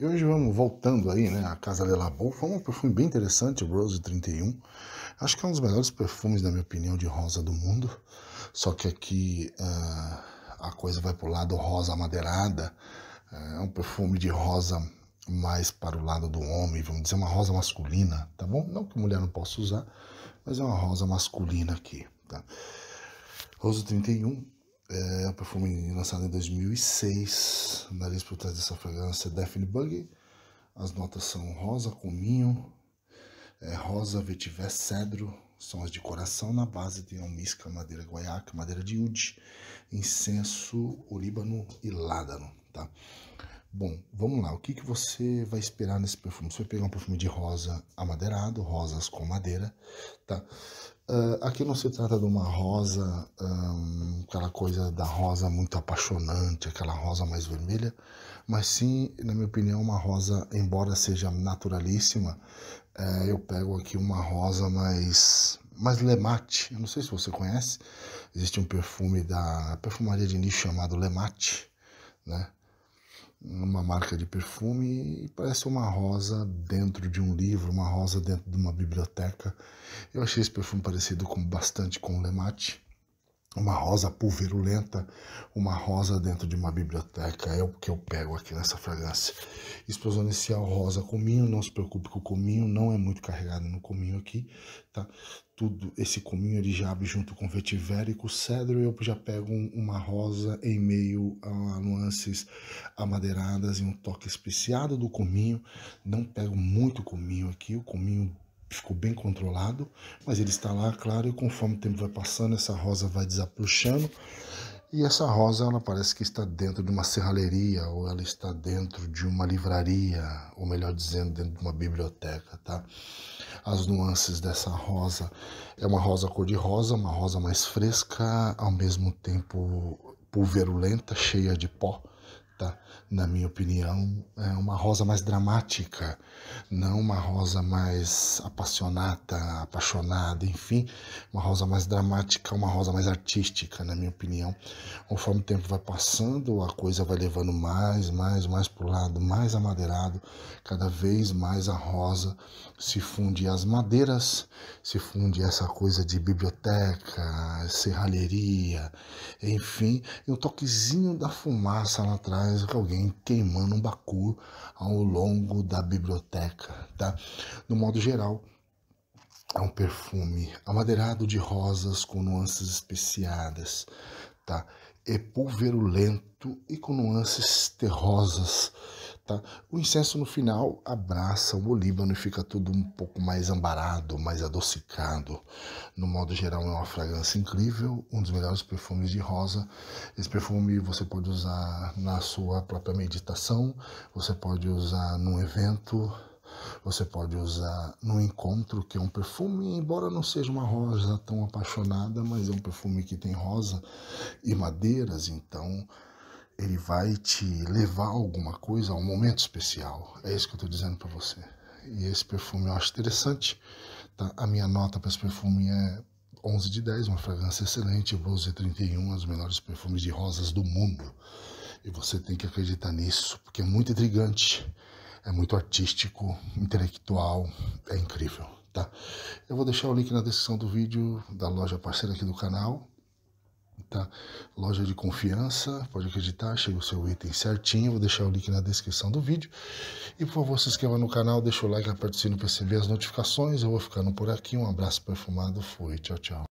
E hoje vamos voltando aí, né? A Casa de Labo foi um perfume bem interessante, o Rose 31. Acho que é um dos melhores perfumes, na minha opinião, de rosa do mundo. Só que aqui uh, a coisa vai pro lado rosa amadeirada. Uh, é um perfume de rosa mais para o lado do homem, vamos dizer, uma rosa masculina, tá bom? Não que mulher não possa usar, mas é uma rosa masculina aqui, tá? Rose 31 é um perfume lançado em 2006. Nariz por trás dessa fragrância Daphne Bug. As notas são rosa, cominho, é, rosa, vetiver, cedro. São as de coração. Na base tem almisca, madeira guaiaca, madeira de ude, incenso, olíbano e ládano, tá? Bom, vamos lá. O que, que você vai esperar nesse perfume? Você vai pegar um perfume de rosa amadeirado, rosas com madeira, tá? Uh, aqui não se trata de uma rosa, um, aquela coisa da rosa muito apaixonante, aquela rosa mais vermelha, mas sim, na minha opinião, uma rosa, embora seja naturalíssima, uh, eu pego aqui uma rosa mais, mais lemate. Eu não sei se você conhece, existe um perfume da perfumaria de nicho chamado Lemate, né? Uma marca de perfume e parece uma rosa dentro de um livro, uma rosa dentro de uma biblioteca. Eu achei esse perfume parecido com bastante com o Lemate. Uma rosa pulverulenta, uma rosa dentro de uma biblioteca, é o que eu pego aqui nessa fragrância. Explosão inicial rosa cominho, não se preocupe com o cominho, não é muito carregado no cominho aqui, tá? Tudo, esse cominho ele já abre junto com vetiver e com cedro, eu já pego uma rosa em meio a nuances amadeiradas e um toque especiado do cominho, não pego muito cominho aqui, o cominho ficou bem controlado, mas ele está lá, claro, e conforme o tempo vai passando, essa rosa vai desapruxando, e essa rosa, ela parece que está dentro de uma serralheria, ou ela está dentro de uma livraria, ou melhor dizendo, dentro de uma biblioteca, tá? As nuances dessa rosa, é uma rosa cor-de-rosa, uma rosa mais fresca, ao mesmo tempo pulverulenta, cheia de pó, tá? Na minha opinião, é uma rosa mais dramática, não uma rosa mais apaixonada, apaixonada, enfim, uma rosa mais dramática, uma rosa mais artística, na minha opinião. Conforme o tempo vai passando, a coisa vai levando mais, mais, mais para o lado, mais amadeirado, cada vez mais a rosa se funde as madeiras, se funde essa coisa de biblioteca, serralheria, enfim, e um toquezinho da fumaça lá atrás mais que alguém queimando um bacur ao longo da biblioteca, tá? No modo geral, é um perfume amadeirado de rosas com nuances especiadas, tá? É pulverulento e com nuances terrosas, Tá? O incenso no final abraça o olíbano e fica tudo um pouco mais ambarado, mais adocicado. No modo geral, é uma fragrância incrível, um dos melhores perfumes de rosa. Esse perfume você pode usar na sua própria meditação, você pode usar num evento, você pode usar no encontro, que é um perfume, embora não seja uma rosa tão apaixonada, mas é um perfume que tem rosa e madeiras, então ele vai te levar a alguma coisa, a um momento especial. É isso que eu estou dizendo para você. E esse perfume eu acho interessante. Tá? A minha nota para esse perfume é 11 de 10, uma fragrância excelente, Rose 31, um dos melhores perfumes de rosas do mundo. E você tem que acreditar nisso, porque é muito intrigante, é muito artístico, intelectual, é incrível, tá? Eu vou deixar o link na descrição do vídeo da loja parceira aqui do canal, tá? Loja de confiança, pode acreditar, chega o seu item certinho, vou deixar o link na descrição do vídeo. E por favor, se inscreva no canal, deixa o like, aperte o sino para receber as notificações. Eu vou ficando por aqui, um abraço perfumado, fui, tchau, tchau.